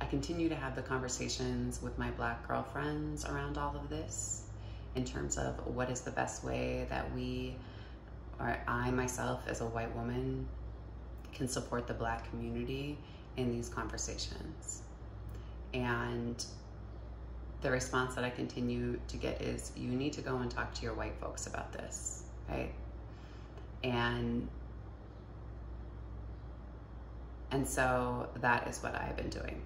I continue to have the conversations with my black girlfriends around all of this in terms of what is the best way that we, or I myself as a white woman, can support the black community in these conversations. And the response that I continue to get is you need to go and talk to your white folks about this, right? And and so that is what I've been doing.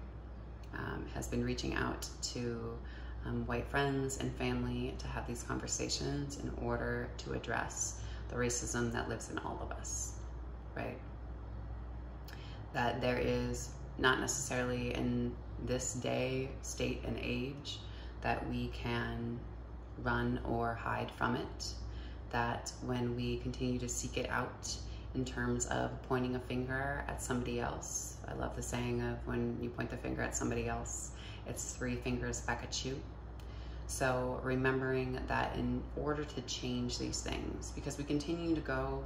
Um, has been reaching out to um, white friends and family to have these conversations in order to address the racism that lives in all of us, right? That there is not necessarily in this day, state, and age that we can run or hide from it. That when we continue to seek it out in terms of pointing a finger at somebody else, I love the saying of when you point the finger at somebody else, it's three fingers back at you. So remembering that in order to change these things, because we continue to go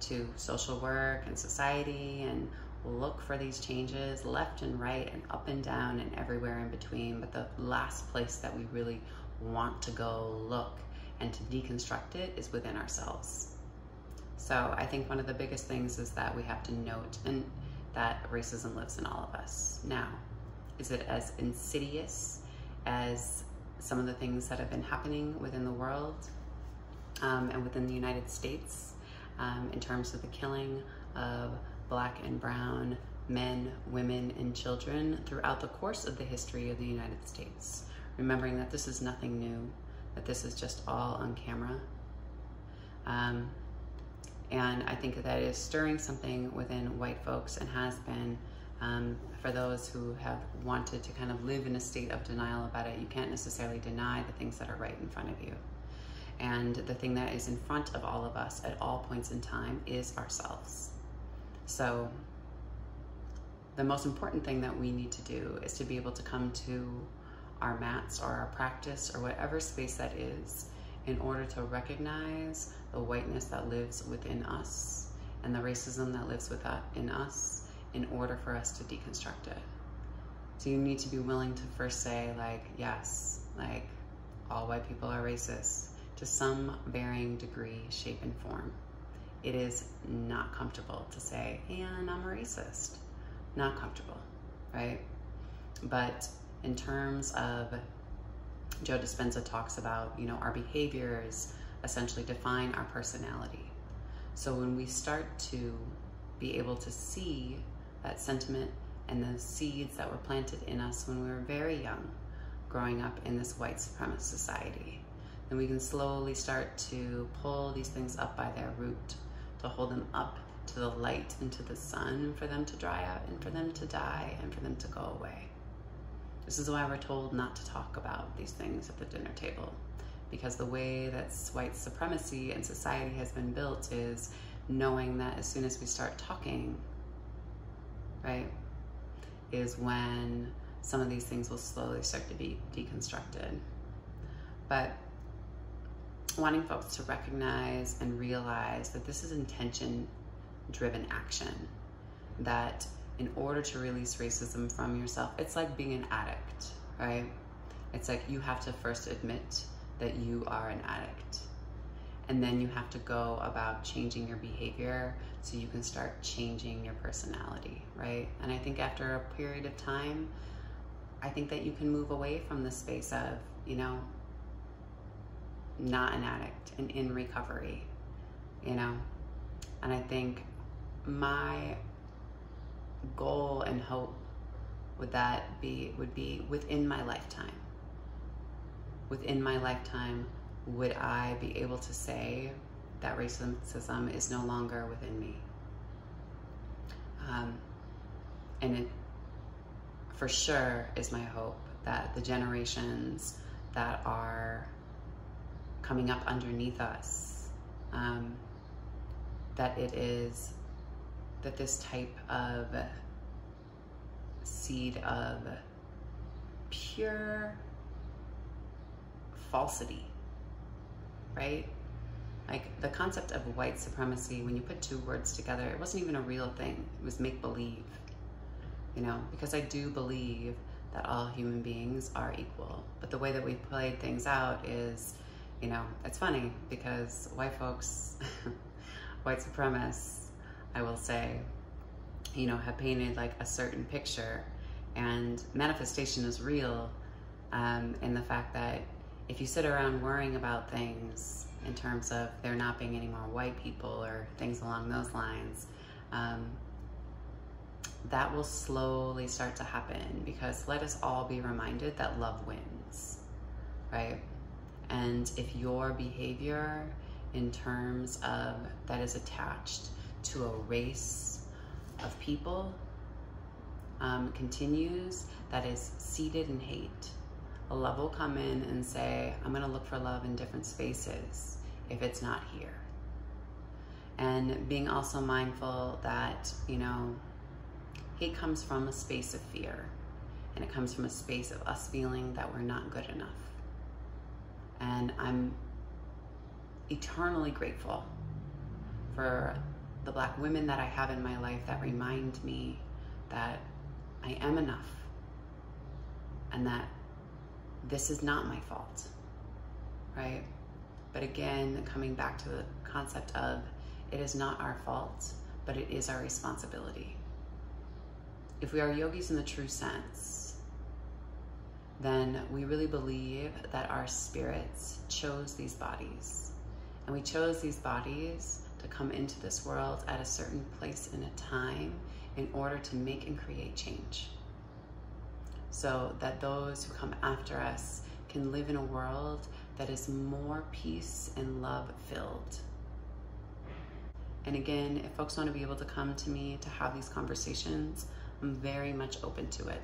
to social work and society and look for these changes left and right and up and down and everywhere in between. But the last place that we really want to go look and to deconstruct it is within ourselves. So I think one of the biggest things is that we have to note and that racism lives in all of us. Now, is it as insidious as some of the things that have been happening within the world um, and within the United States um, in terms of the killing of black and brown men, women, and children throughout the course of the history of the United States. Remembering that this is nothing new, that this is just all on camera. Um, and I think that is stirring something within white folks and has been um, for those who have wanted to kind of live in a state of denial about it. You can't necessarily deny the things that are right in front of you. And the thing that is in front of all of us at all points in time is ourselves. So the most important thing that we need to do is to be able to come to our mats or our practice or whatever space that is in order to recognize the whiteness that lives within us and the racism that lives within uh, us in order for us to deconstruct it. So you need to be willing to first say like, yes, like all white people are racist to some varying degree, shape, and form it is not comfortable to say, and I'm a racist. Not comfortable, right? But in terms of, Joe Dispenza talks about, you know, our behaviors essentially define our personality. So when we start to be able to see that sentiment and the seeds that were planted in us when we were very young, growing up in this white supremacist society, then we can slowly start to pull these things up by their root to hold them up to the light and to the sun for them to dry out and for them to die and for them to go away. This is why we're told not to talk about these things at the dinner table because the way that white supremacy and society has been built is knowing that as soon as we start talking, right, is when some of these things will slowly start to be deconstructed. But wanting folks to recognize and realize that this is intention driven action. That in order to release racism from yourself, it's like being an addict, right? It's like you have to first admit that you are an addict. And then you have to go about changing your behavior so you can start changing your personality, right? And I think after a period of time, I think that you can move away from the space of, you know, not an addict and in recovery, you know? And I think my goal and hope would that be would be within my lifetime. Within my lifetime, would I be able to say that racism is no longer within me? Um, and it for sure is my hope that the generations that are coming up underneath us. Um, that it is, that this type of seed of pure falsity, right? Like the concept of white supremacy, when you put two words together, it wasn't even a real thing. It was make believe, you know, because I do believe that all human beings are equal. But the way that we've played things out is, you know, it's funny because white folks, white supremacists, I will say, you know, have painted like a certain picture and manifestation is real um, in the fact that if you sit around worrying about things in terms of there not being any more white people or things along those lines, um, that will slowly start to happen because let us all be reminded that love wins, right? And if your behavior in terms of that is attached to a race of people um, continues that is seated in hate, a love will come in and say, I'm going to look for love in different spaces if it's not here. And being also mindful that, you know, hate comes from a space of fear and it comes from a space of us feeling that we're not good enough. And I'm eternally grateful for the black women that I have in my life that remind me that I am enough and that this is not my fault, right? But again, coming back to the concept of it is not our fault, but it is our responsibility. If we are yogis in the true sense, then we really believe that our spirits chose these bodies. And we chose these bodies to come into this world at a certain place in a time in order to make and create change. So that those who come after us can live in a world that is more peace and love filled. And again, if folks want to be able to come to me to have these conversations, I'm very much open to it.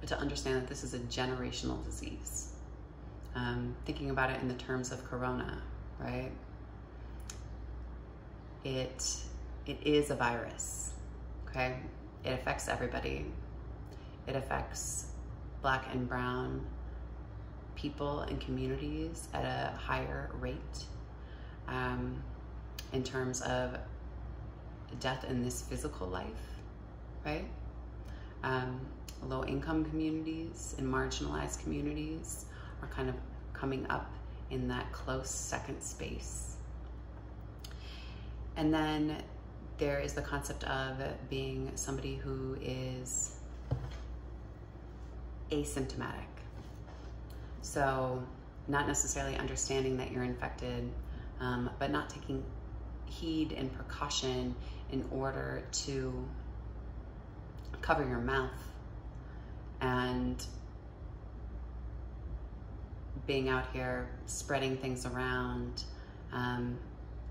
But to understand that this is a generational disease. Um, thinking about it in the terms of corona, right? It, it is a virus, okay? It affects everybody. It affects black and brown people and communities at a higher rate um, in terms of death in this physical life, right? Um, low income communities and marginalized communities are kind of coming up in that close second space. And then there is the concept of being somebody who is asymptomatic. So, not necessarily understanding that you're infected, um, but not taking heed and precaution in order to cover your mouth and being out here spreading things around um,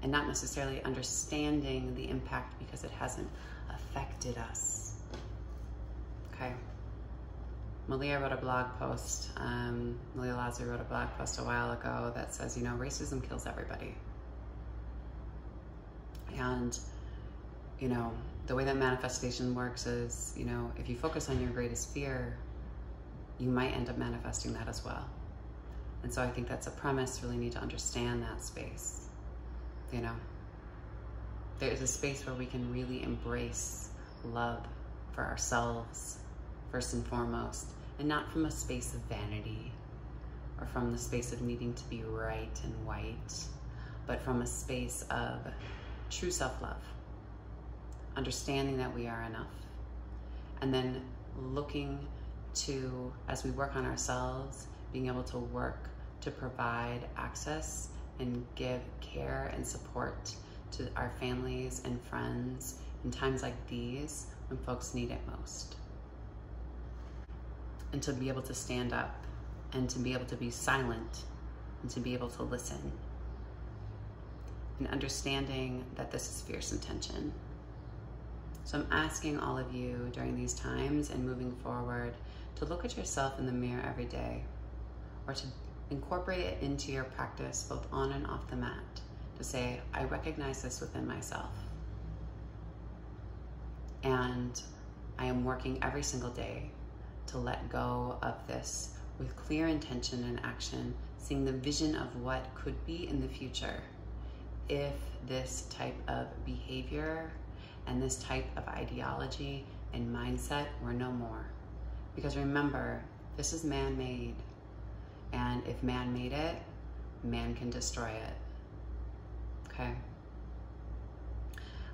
and not necessarily understanding the impact because it hasn't affected us. Okay. Malia wrote a blog post, um, Malia Lazar wrote a blog post a while ago that says, you know, racism kills everybody. And, you know, the way that manifestation works is, you know, if you focus on your greatest fear, you might end up manifesting that as well. And so I think that's a premise, really need to understand that space. You know, there's a space where we can really embrace love for ourselves, first and foremost, and not from a space of vanity or from the space of needing to be right and white, but from a space of true self-love, understanding that we are enough, and then looking to, as we work on ourselves, being able to work to provide access and give care and support to our families and friends in times like these when folks need it most. And to be able to stand up and to be able to be silent and to be able to listen. And understanding that this is fierce intention. So I'm asking all of you during these times and moving forward to look at yourself in the mirror every day or to incorporate it into your practice both on and off the mat to say, I recognize this within myself. And I am working every single day to let go of this with clear intention and action, seeing the vision of what could be in the future if this type of behavior and this type of ideology and mindset were no more. Because remember, this is man made. And if man made it, man can destroy it. Okay?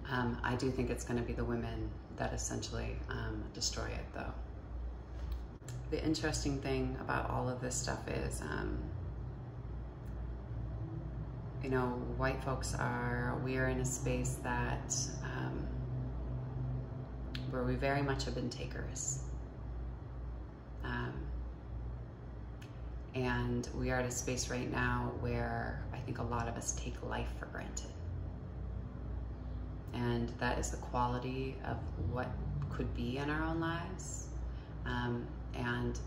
Um, I do think it's going to be the women that essentially um, destroy it, though. The interesting thing about all of this stuff is, um, you know, white folks are, we are in a space that um, where we very much have been takers. And we are at a space right now where I think a lot of us take life for granted. And that is the quality of what could be in our own lives um, and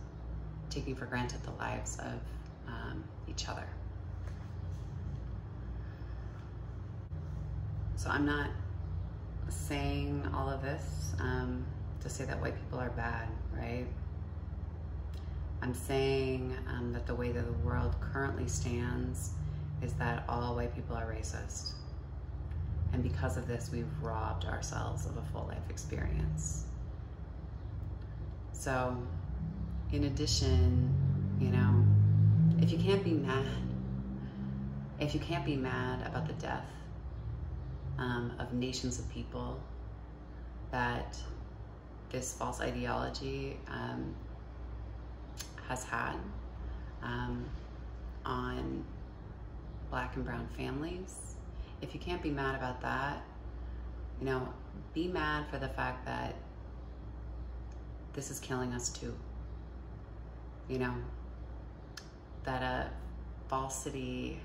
taking for granted the lives of um, each other. So I'm not saying all of this um, to say that white people are bad, right? I'm saying um, that the way that the world currently stands is that all white people are racist. And because of this, we've robbed ourselves of a full life experience. So, in addition, you know, if you can't be mad, if you can't be mad about the death um, of nations of people that this false ideology um, has had um, on black and brown families. If you can't be mad about that, you know, be mad for the fact that this is killing us too. You know, that a falsity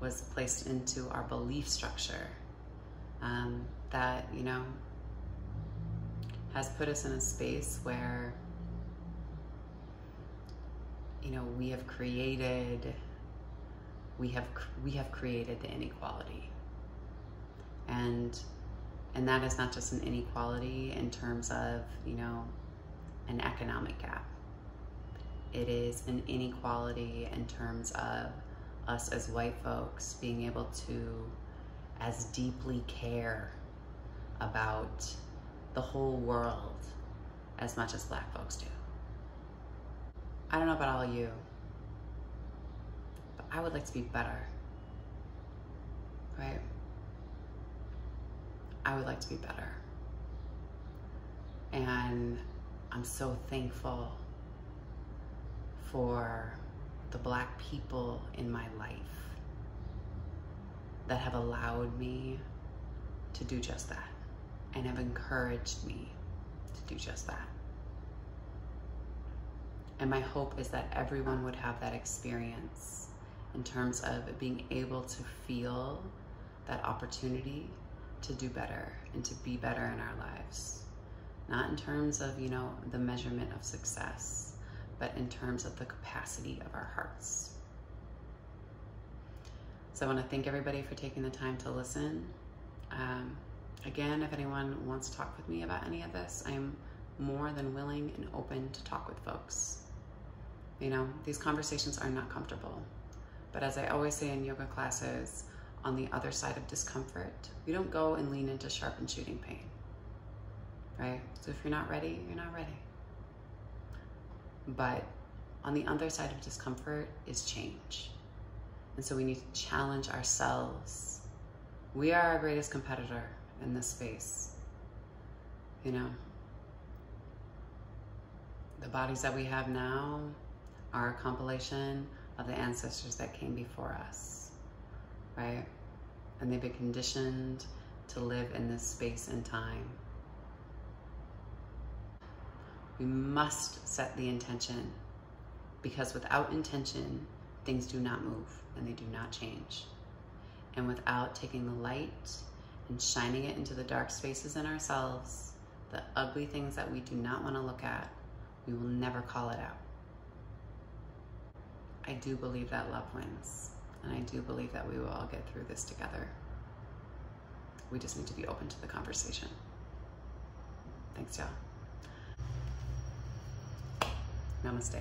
was placed into our belief structure um, that, you know, has put us in a space where, you know, we have created, we have, we have created the inequality. And, and that is not just an inequality in terms of, you know, an economic gap. It is an inequality in terms of us as white folks being able to as deeply care about the whole world as much as black folks do. I don't know about all you, but I would like to be better, right? I would like to be better. And I'm so thankful for the black people in my life that have allowed me to do just that and have encouraged me to do just that. And my hope is that everyone would have that experience in terms of being able to feel that opportunity to do better and to be better in our lives. Not in terms of, you know, the measurement of success, but in terms of the capacity of our hearts. So I want to thank everybody for taking the time to listen. Um, again, if anyone wants to talk with me about any of this, I'm more than willing and open to talk with folks. You know, these conversations are not comfortable. But as I always say in yoga classes, on the other side of discomfort, we don't go and lean into sharp and shooting pain. Right? So if you're not ready, you're not ready. But on the other side of discomfort is change. And so we need to challenge ourselves. We are our greatest competitor in this space. You know, the bodies that we have now are a compilation of the ancestors that came before us, right? And they've been conditioned to live in this space and time. We must set the intention because without intention, things do not move and they do not change. And without taking the light and shining it into the dark spaces in ourselves, the ugly things that we do not want to look at, we will never call it out. I do believe that love wins, and I do believe that we will all get through this together. We just need to be open to the conversation. Thanks, y'all. Namaste.